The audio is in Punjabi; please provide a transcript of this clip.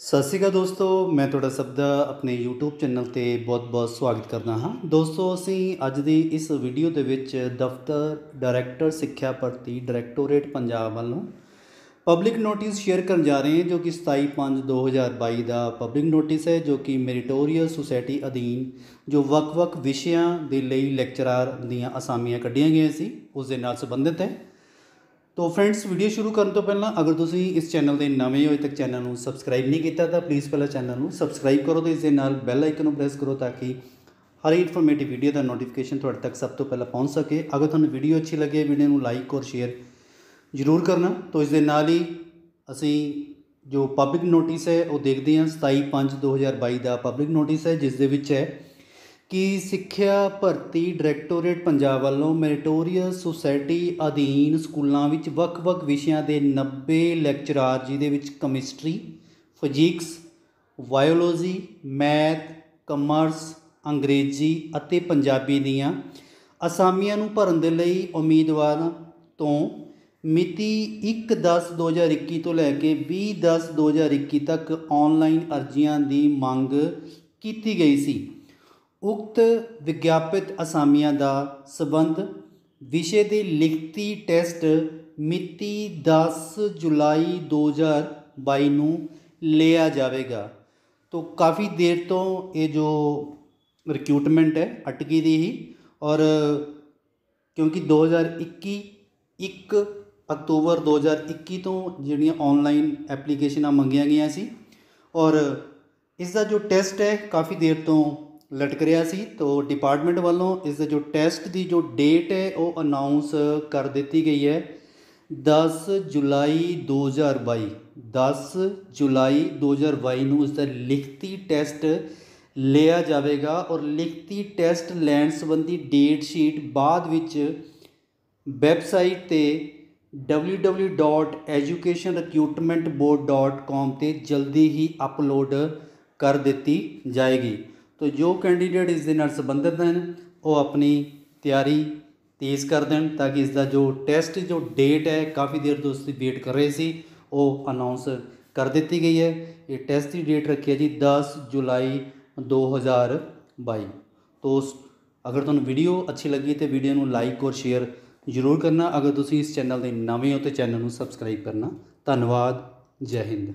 ਸਤਿ ਸ਼੍ਰੀ ਅਕਾਲ ਦੋਸਤੋ, ਮੈਂ ਤੁਹਾਡਾ ਸਭ ਦਾ ਆਪਣੇ YouTube ਚੈਨਲ ਤੇ ਬਹੁਤ-ਬਹੁਤ ਸਵਾਗਤ ਕਰਦਾ ਹਾਂ। ਦੋਸਤੋ, ਅਸੀਂ ਅੱਜ ਦੀ ਇਸ ਵੀਡੀਓ ਦੇ ਵਿੱਚ ਦਫ਼ਤਰ ਡਾਇਰੈਕਟਰ ਸਿੱਖਿਆ ਭਰਤੀ ਡਾਇਰੈਕਟੋਰੇਟ ਪੰਜਾਬ ਵੱਲੋਂ ਪਬਲਿਕ ਨੋਟਿਸ ਸ਼ੇਅਰ ਕਰਨ ਜਾ ਰਹੇ ਹਾਂ, ਜੋ ਕਿ 27/5/2022 ਦਾ ਪਬਲਿਕ ਨੋਟਿਸ ਹੈ, ਜੋ ਕਿ ਮੈਰੀਟੋਰੀਅਸ ਸੁਸਾਇਟੀ ਅਧੀਨ ਜੋ ਵੱਖ-ਵੱਖ ਵਿਸ਼ਿਆਂ ਦੇ ਲਈ ਲੈਕਚਰਾਰ ਦੀਆਂ ਅਸਾਮੀਆਂ ਕੱਢੀਆਂ ਗਈਆਂ ਸੀ, ਉਸ ਦੇ ਨਾਲ ਸੰਬੰਧਿਤ ਹੈ। ਤੋ ਫਰੈਂਡਸ ਵੀਡੀਓ ਸ਼ੁਰੂ ਕਰਨ ਤੋਂ ਪਹਿਲਾਂ ਅਗਰ ਤੁਸੀਂ ਇਸ ਚੈਨਲ ਦੇ ਨਵੇਂ ਹੋ ਤੱਕ ਚੈਨਲ ਨੂੰ ਸਬਸਕ੍ਰਾਈਬ ਨਹੀਂ ਕੀਤਾ, ਤਾਂ ਪਲੀਜ਼ ਪਹਿਲਾਂ ਚੈਨਲ ਨੂੰ ਸਬਸਕ੍ਰਾਈਬ ਕਰੋ ਤੇ ਇਸ ਦੇ ਨਾਲ ਬੈਲ ਆਈਕਨ ਨੂੰ ਪ੍ਰੈਸ ਕਰੋ ਤਾਂ ਕਿ ਹਰ ਇਨਫੋਰਮੇਟਿਵ ਵੀਡੀਓ ਦਾ ਨੋਟੀਫਿਕੇਸ਼ਨ ਤੁਹਾਡੇ ਤੱਕ ਸਭ ਤੋਂ ਪਹਿਲਾਂ ਪਹੁੰਚ ਸਕੇ। ਅਗਰ ਤੁਹਾਨੂੰ ਵੀਡੀਓ ਅੱਛੀ ਲੱਗੇ ਵੀਡੀਓ ਨੂੰ ਲਾਈਕ ਔਰ ਸ਼ੇਅਰ ਜ਼ਰੂਰ ਕਰਨਾ। ਤੋ ਇਸ ਦੇ ਨਾਲ ਹੀ ਅਸੀਂ ਜੋ ਪਬਲਿਕ ਨੋਟਿਸ ਹੈ, ਉਹ ਦੇਖਦੇ ਹਾਂ। 27/5/2022 ਦਾ ਪਬਲਿਕ ਨੋਟਿਸ ਹੈ ਜਿਸ ਦੇ ਵਿੱਚ ਹੈ ਕਿ ਸਿੱਖਿਆ ਭਰਤੀ ਡਾਇਰੈਕਟੋਰੇਟ ਪੰਜਾਬ ਵੱਲੋਂ ਮੈਰੀਟੋਰੀਅਸ ਸੁਸਾਇਟੀ ਅਧੀਨ ਸਕੂਲਾਂ ਵਿੱਚ ਵੱਖ-ਵੱਖ ਵਿਸ਼ਿਆਂ ਦੇ 90 ਲੈਕਚਰਾਰ, ਜਿਹਦੇ ਵਿੱਚ chemistry, physics, biology, math, commerce, Angrezi ਅਤੇ ਪੰਜਾਬੀ ਦੀਆਂ ਅਸਾਮੀਆਂ ਨੂੰ ਭਰਨ ਦੇ ਲਈ ਉਮੀਦਵਾਰਾਂ ਤੋਂ ਮਿਤੀ 1/10/2021 ਤੋਂ ਲੈ ਕੇ 20/10/2021 ਤੱਕ ਆਨਲਾਈਨ ਅਰਜ਼ੀਆਂ ਦੀ ਮੰਗ ਕੀਤੀ ਗਈ ਸੀ। ਉਕਤ ਵਿਗਿਆਪਿਤ ਅਸਾਮੀਆਂ ਦਾ ਸਬੰਧ ਵਿਸ਼ੇ ਦੇ ਲਿਖਤੀ ਟੈਸਟ ਮਿਤੀ 10 ਜੁਲਾਈ 2022 ਨੂੰ ਲਿਆ ਜਾਵੇਗਾ। ਤੋਂ ਕਾਫੀ ਦੇਰ ਤੋਂ ਇਹ ਜੋ ਰਿਕਰੂਟਮੈਂਟ ਹੈ, ਅਟਕੀ ਦੀ ਹੀ ਔਰ ਕਿਉਂਕਿ 2021 1 ਅਕਤੂਬਰ 2021 ਤੋਂ ਜਿਹੜੀਆਂ ਆਨਲਾਈਨ ਐਪਲੀਕੇਸ਼ਨਾਂ ਮੰਗੀਆਂ ਗਈਆਂ ਸੀ ਔਰ ਇਸ ਦਾ ਜੋ ਟੈਸਟ ਹੈ, ਕਾਫੀ ਦੇਰ ਤੋਂ ਲਟਕ ਰਿਹਾ ਸੀ, ਤੋਂ ਡਿਪਾਰਟਮੈਂਟ ਵੱਲੋਂ ਇਸ ਦੇ ਜੋ ਟੈਸਟ ਦੀ ਜੋ ਡੇਟ ਹੈ, ਉਹ ਅਨਾਉਂਸ ਕਰ ਦਿੱਤੀ ਗਈ ਹੈ। 10 ਜੁਲਾਈ 2022 10 ਜੁਲਾਈ 2022 ਨੂੰ ਇਸ ਦਾ ਲਿਖਤੀ ਟੈਸਟ ਲਿਆ ਜਾਵੇਗਾ ਔਰ ਲਿਖਤੀ ਟੈਸਟ ਲੈਣ ਸੰਬੰਧੀ ਡੇਟ ਸ਼ੀਟ ਬਾਅਦ ਵਿੱਚ ਵੈਬਸਾਈਟ ਤੇ www.educationrecruitmentboard.com ਤੇ ਜਲਦੀ ਹੀ ਅਪਲੋਡ ਕਰ ਦਿੱਤੀ ਜਾਏਗੀ। ਤੋ ਜੋ ਕੈਂਡੀਡੇਟ ਇਸ ਦੇ ਨਾਲ ਸੰਬੰਧਿਤ ਹਨ, ਉਹ ਆਪਣੀ ਤਿਆਰੀ ਤੇਜ਼ ਕਰ ਦੇਣ ਤਾਂ ਕਿ ਇਸ ਦਾ ਜੋ ਟੈਸਟ ਜੋ ਡੇਟ ਹੈ, ਕਾਫੀ ਦੇਰ ਤੋਂ ਉਸ ਦੀ ਵੇਟ ਕਰ ਰਹੇ ਸੀ, ਉਹ ਅਨਾਉਂਸ ਕਰ ਦਿੱਤੀ ਗਈ ਹੈ। ਇਹ ਟੈਸਟ ਦੀ ਡੇਟ ਰੱਖੀ ਹੈ ਜੀ 10 ਜੁਲਾਈ 2022 ਤੋ ਅਗਰ ਤੁਹਾਨੂੰ ਵੀਡੀਓ ਅੱਛੀ ਲੱਗੀ ਤੇ ਵੀਡੀਓ ਨੂੰ ਲਾਈਕ ਔਰ ਸ਼ੇਅਰ ਜ਼ਰੂਰ ਕਰਨਾ। ਅਗਰ ਤੁਸੀਂ ਇਸ ਚੈਨਲ ਦੇ ਨਵੇਂ ਹੋ ਤੇ ਚੈਨਲ ਨੂੰ ਸਬਸਕ੍ਰਾਈਬ ਕਰਨਾ। ਧੰਨਵਾਦ, ਜੈ ਹਿੰਦ।